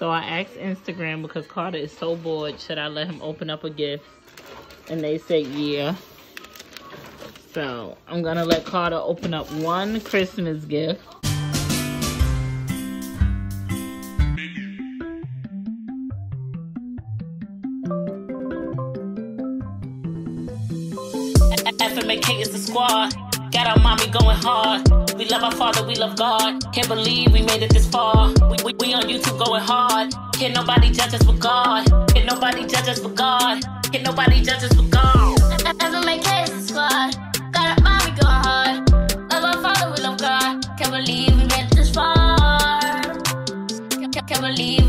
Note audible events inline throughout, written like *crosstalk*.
So I asked Instagram because Karter is so bored, should I let him open up a gift? And they said yeah. So I'm gonna let Karter open up one Christmas gift. FMAK is the squad. Got our mommy going hard. We love our father, we love God. Can't believe we made it this far. We, we, we on YouTube going hard. Can't nobody judge us but God. Can't nobody judge us but God. Can't nobody judge us but God. FMAK is the squad. Got our mommy going hard. Love our father, we love God. Can't believe we made it this far. Can't believe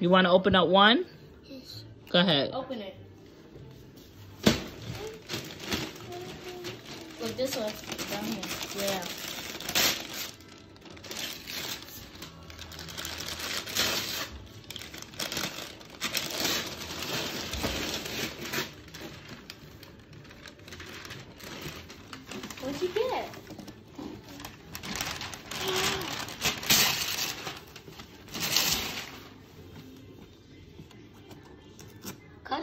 You want to open up one? Go ahead. Open it. Look this way. Down here. Yeah. What'd you get?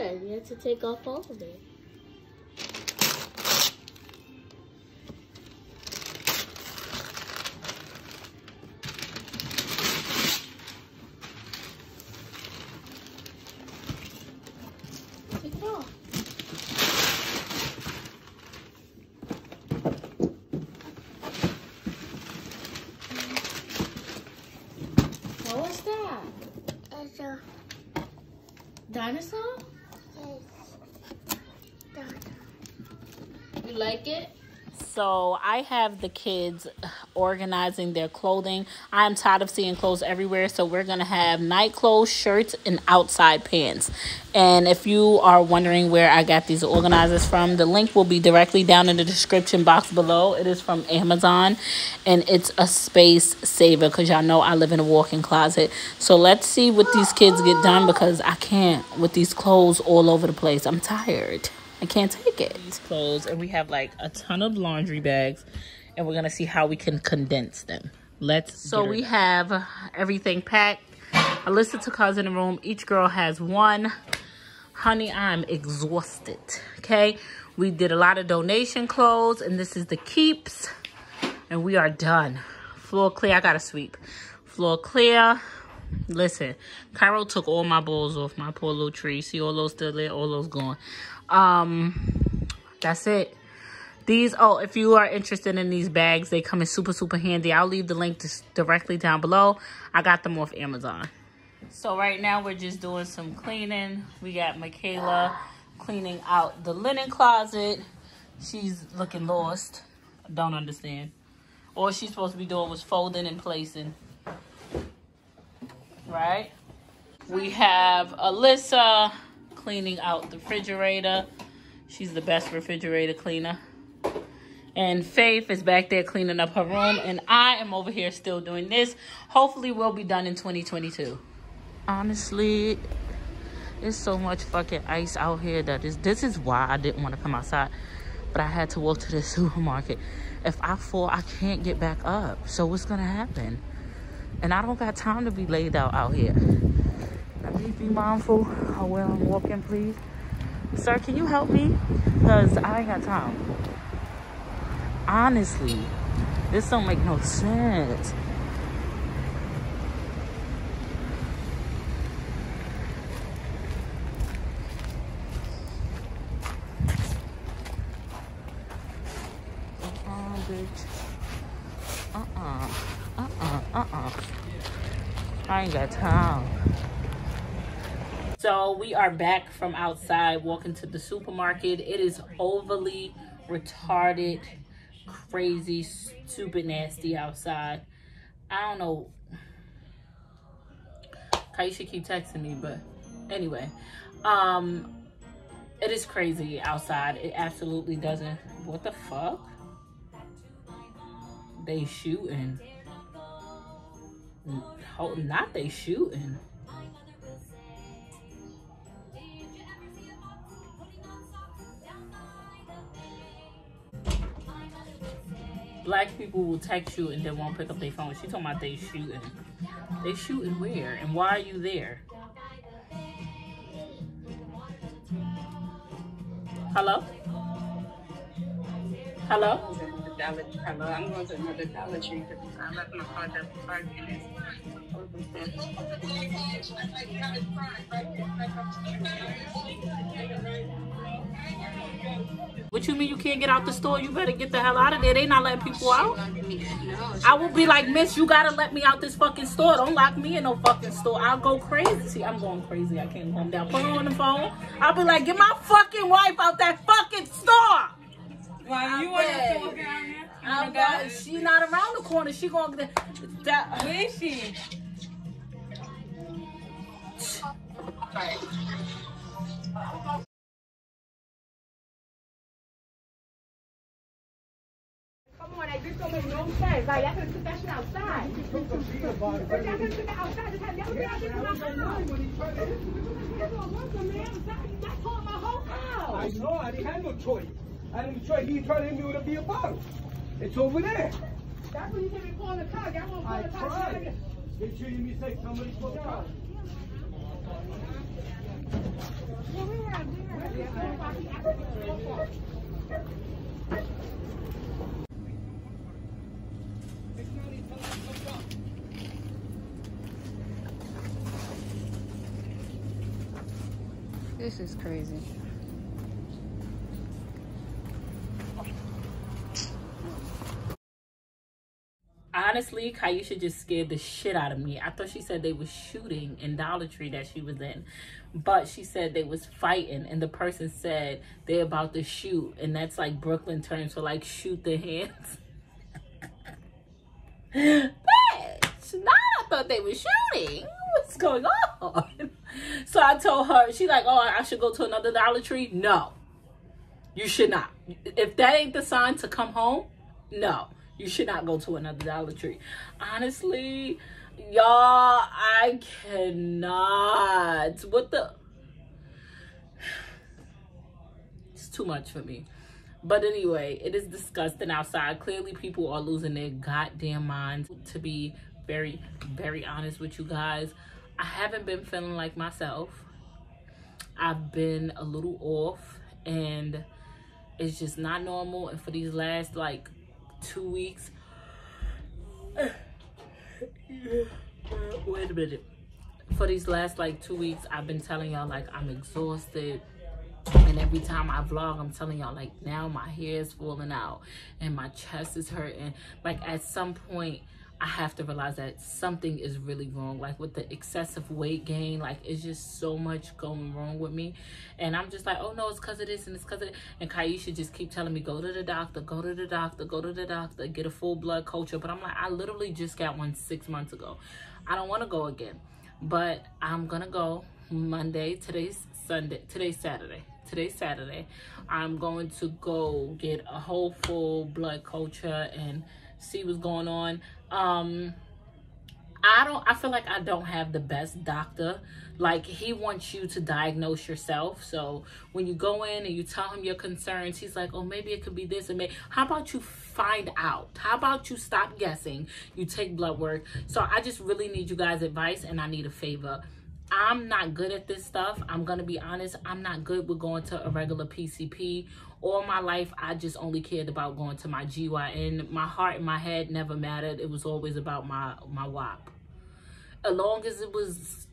Karter, you have to take off all of it. Take it off. What was that? It's a Dinosaur? You like it? So I have the kids organizing their clothing. I'm tired of seeing clothes everywhere, so we're gonna have night clothes, shirts, and outside pants. And if you are wondering where I got these organizers from, the link will be directly down in the description box below. It is from Amazon, and it's a space saver because y'all know I live in a walk-in closet. So let's see what these kids get done because I can't with these clothes all over the place. I'm tired. I can't take it. These clothes, and we have like a ton of laundry bags, and we're gonna see how we can condense them. Let's. So we have everything packed. Alyssa took hers in the room. Each girl has one. Honey, I'm exhausted. Okay, we did a lot of donation clothes, and this is the keeps, and we are done. Floor clear. I gotta sweep. Floor clear. Listen, Kyro took all my balls off my poor little tree. See all those still there, all those gone. Um, that's it. These, oh, if you are interested in these bags, they come in super, super handy. I'll leave the link directly down below. I got them off Amazon. So right now we're just doing some cleaning. We got Makayla cleaning out the linen closet. She's looking lost. I Don't understand. All she's supposed to be doing was folding and placing. Right? We have Alyssa cleaning out the refrigerator. She's the best refrigerator cleaner. And Faith is back there cleaning up her room. And I am over here still doing this. Hopefully we'll be done in 2022. Honestly, there's so much fucking ice out here that is this is why I didn't want to come outside. But I had to walk to the *laughs* supermarket. If I fall, I can't get back up. So what's gonna happen? And I don't got time to be laid out out here. Let me be mindful of where I'm walking, please. Sir, can you help me? Because I ain't got time. Honestly, this don't make no sense. Uh-uh. Uh-uh. Uh-uh. Uh-uh. I ain't got time. So we are back from outside walking to the supermarket. It is overly retarded, crazy, stupid, nasty outside. I don't know. Kyesha keep texting me, but anyway. Um it is crazy outside. It absolutely doesn't. What the fuck? They shooting. Not they shooting. Black people will text you and then won't pick up their phone. She talking about they shooting. They shooting where? And why are you there? Hello? Hello? Hello, I'm going to another Dollar Tree because I left my car there for five minutes. What you mean you can't get out the store? You better get the hell out of there. They not letting people out. I will be like, Miss, you gotta let me out this fucking store. Don't lock me in no fucking store. I'll go crazy. See, I'm going crazy. I can't calm down. Put her on the phone. I'll be like, get my fucking wife out that fucking store. Why you want to walk around there? I'm not, she not around the corner. She gonna get that. Where is she? Come on, like, this don't make no sense. Like, y'all could put that shit outside. But y'all could put that outside. Just have y'all been out there for my house. That's what worker, man. That's all my whole house. I know, I didn't have no choice. I didn't choice. He tried to hit me with a beer bottle. It's over there. That's when you calling the car. Y'all won't call I the car. tried. You me somebody for the car. Yeah, we have, we have. Yeah, everybody acting so This is crazy. Honestly, Kyesha just scared the shit out of me. I thought she said they was shooting in Dollar Tree that she was in. But she said they was fighting and the person said they're about to shoot. And that's like Brooklyn terms for like shoot the hands. *laughs* Bitch, I thought they were shooting. What's going on? *laughs* *laughs* So I told her, she like, oh, I should go to another Dollar Tree? No. You should not. If that ain't the sign to come home, no. You should not go to another Dollar Tree. Honestly, y'all, I cannot. What the? *sighs* It's too much for me. But anyway, it is disgusting outside. Clearly, people are losing their goddamn minds. To be very, very honest with you guys, I haven't been feeling like myself. I've been a little off, and it's just not normal. And for these last like two weeks, *sighs* wait a minute. For these last like two weeks, I've been telling y'all like I'm exhausted. And every time I vlog, I'm telling y'all like now my hair is falling out and my chest is hurting. Like at some point, I have to realize that something is really wrong. Like with the excessive weight gain, like it's just so much going wrong with me. And I'm just like, oh no, it's because of this and it's because of it. And Kyesha just keep telling me, go to the doctor, go to the doctor, go to the doctor, get a full blood culture. But I'm like, I literally just got one six months ago. I don't want to go again. But I'm going to go Monday. Today's Sunday. Today's Saturday. Today's Saturday. I'm going to go get a whole full blood culture and see what's going on. Um, I don't, I feel like I don't have the best doctor. Like he wants you to diagnose yourself. So when you go in and you tell him your concerns, he's like, oh, maybe it could be this and maybe, how about you find out? How about you stop guessing? You take blood work. So I just really need you guys advice and I need a favor. I'm not good at this stuff. I'm going to be honest. I'm not good with going to a regular PCP. All my life, I just only cared about going to my GYN. My heart and my head never mattered. It was always about my, my WAP. As long as it was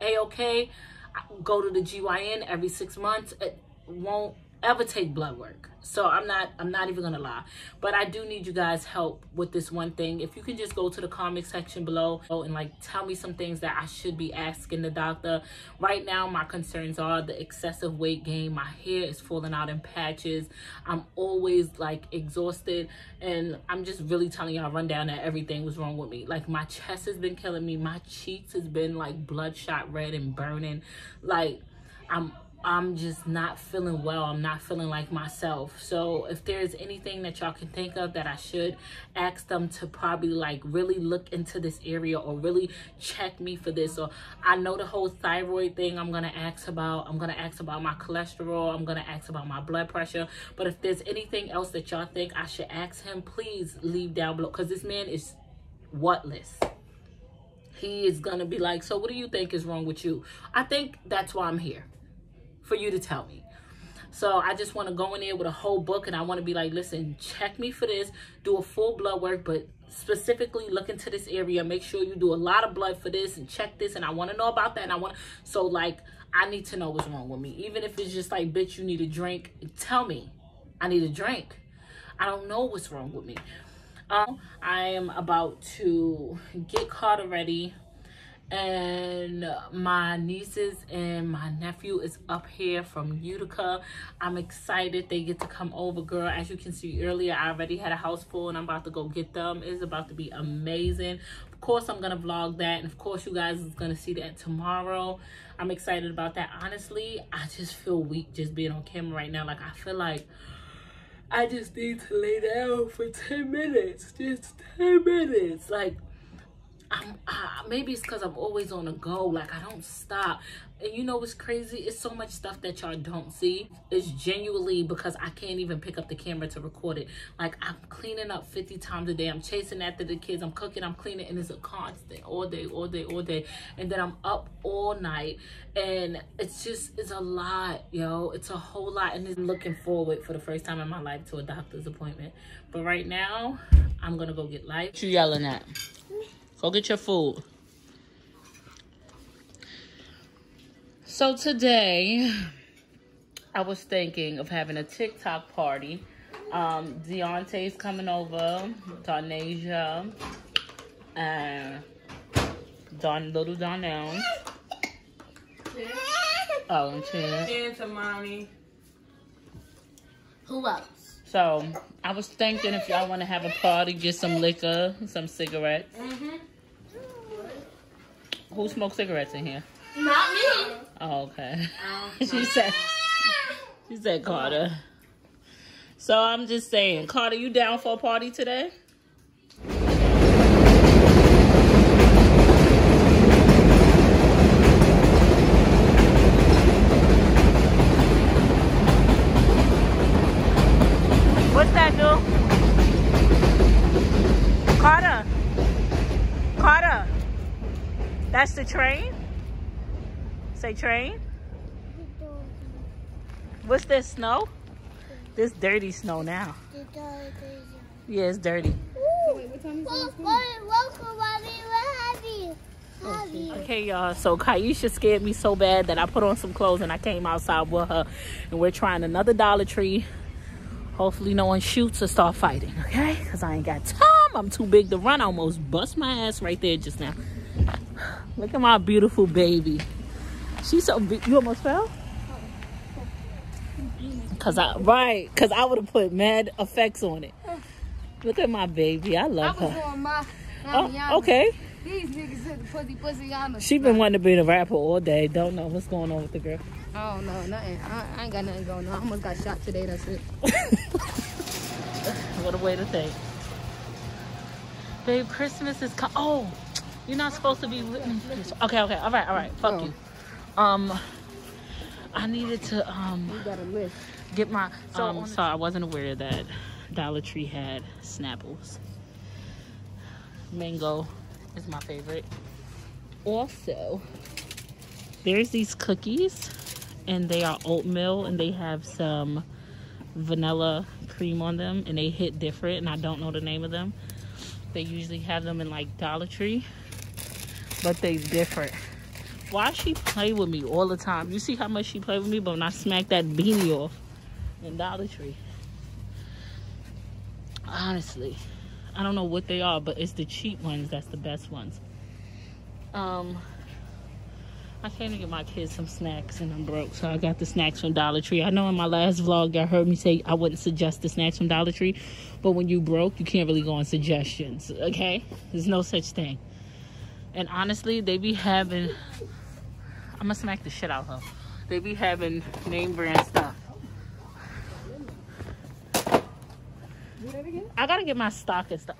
A-okay, I go to the GYN every six months. It won't ever take blood work. So I'm not I'm not even gonna lie. But I do need you guys help with this one thing. If you can just go to the comment section below and like tell me some things that I should be asking the doctor. Right now my concerns are the excessive weight gain. My hair is falling out in patches. I'm always like exhausted and I'm just really telling y'all rundown that everything was wrong with me. Like my chest has been killing me. My cheeks has been like bloodshot red and burning. Like I'm I'm just not feeling well. I'm not feeling like myself. So if there's anything that y'all can think of that I should ask them to probably like really look into this area or really check me for this. Or I know the whole thyroid thing I'm gonna ask about. I'm gonna ask about my cholesterol. I'm gonna ask about my blood pressure. But if there's anything else that y'all think I should ask him, please leave down below. Cause this man is whatless he is gonna be like, so what do you think is wrong with you? I think that's why I'm here, for you to tell me. So I just want to go in there with a whole book and I want to be like, listen, check me for this, do a full blood work, but specifically look into this area. Make sure you do a lot of blood for this and check this. And I want to know about that. And I want so like, I need to know what's wrong with me. Even if it's just like, bitch, you need a drink, tell me I need a drink. I don't know what's wrong with me. Um, I am about to get caught ready and my nieces and my nephew is up here from Utica. I'm excited they get to come over, girl. As you can see earlier, I already had a house full and I'm about to go get them. It's about to be amazing. Of course, I'm gonna vlog that, and of course, you guys is gonna see that tomorrow. I'm excited about that. Honestly, I just feel weak just being on camera right now. Like I feel like I just need to lay down for 10 minutes. Just 10 minutes. Like, I'm, uh, maybe it's because I'm always on the go. Like, I don't stop. And you know what's crazy? It's so much stuff that y'all don't see. It's genuinely because I can't even pick up the camera to record it. Like, I'm cleaning up 50 times a day. I'm chasing after the kids. I'm cooking. I'm cleaning. And it's a constant all day, all day, all day. And then I'm up all night. And it's just, it's a lot, yo. It's a whole lot. And I'm looking forward for the first time in my life to a doctor's appointment. But right now, I'm going to go get life. What you yelling at? Go get your food. So today, I was thinking of having a TikTok party. Um, Deontay's coming over, Donasia, and Don little Donnell. Oh, and Chance. And to mommy. Who else? So I was thinking if y'all want to have a party, get some liquor, some cigarettes. Mm-hmm. Who smokes cigarettes in here? Not me. Oh, okay. *laughs* she said, she said Karter. So I'm just saying, Karter, you down for a party today? What's that, do? Karter. Karter. That's the train? Say train. What's this snow? This dirty snow now. Yeah, it's dirty. Happy. Okay, y'all. So Kyesha scared me so bad that I put on some clothes and I came outside with her, and we're trying another Dollar Tree. Hopefully, no one shoots or start fighting. Okay? Cause I ain't got time. I'm too big to run. I almost bust my ass right there just now. *sighs* Look at my beautiful baby. She's so big. You almost fell. Cause I right, cause I would have put mad effects on it. Look at my baby. I love her. my Oh, okay. These niggas said the pussy pussy the She been wanting to be a rapper all day. Don't know what's going on with the girl. Oh no, nothing. I, I ain't got nothing going on. I almost got shot today. That's it. *laughs* What a way to think. Babe, Christmas is co- Oh, you're not supposed to be with me. Okay, okay. All right, all right. Fuck Oh. you. Um, I needed to um You got a list. get my. um, sorry, I wasn't aware that Dollar Tree had Snapples. Mango is my favorite. Also, there's these cookies, and they are oatmeal, and they have some vanilla cream on them, and they hit different, and I don't know the name of them. They usually have them in like Dollar Tree, but they different. Why she play with me all the time? You see how much she play with me, but when I smack that beanie off in Dollar Tree. Honestly, I don't know what they are, but it's the cheap ones that's the best ones. Um, I came to get my kids some snacks and I'm broke, so I got the snacks from Dollar Tree. I know in my last vlog y'all heard me say I wouldn't suggest the snacks from Dollar Tree, but when you broke, you can't really go on suggestions, okay? There's no such thing. And honestly, they be having. I'm gonna smack the shit out of her. They be having name brand stuff. I gotta get my stock and stuff.